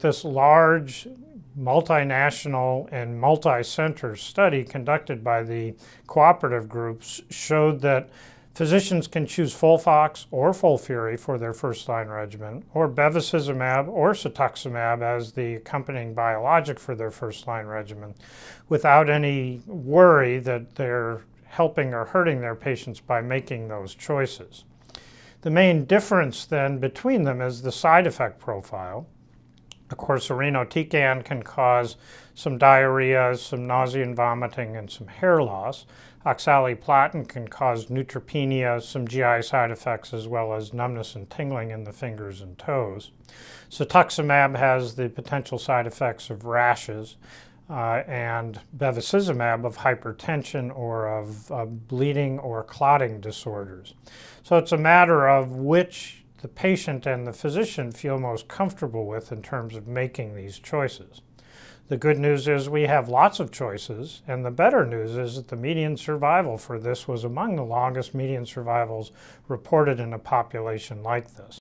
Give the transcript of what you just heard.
This large multinational and multi-center study conducted by the cooperative groups showed that physicians can choose FOLFOX or FOLFIRI for their first-line regimen, or bevacizumab or cetuximab as the accompanying biologic for their first-line regimen, without any worry that they're helping or hurting their patients by making those choices. The main difference then between them is the side effect profile. Of course, irinotecan can cause some diarrhea, some nausea and vomiting, and some hair loss. Oxaliplatin can cause neutropenia, some GI side effects, as well as numbness and tingling in the fingers and toes. Cetuximab has the potential side effects of rashes, uh, and bevacizumab of hypertension or of uh, bleeding or clotting disorders. So it's a matter of which the patient and the physician feel most comfortable with in terms of making these choices. The good news is we have lots of choices, and the better news is that the median survival for this was among the longest median survivals reported in a population like this.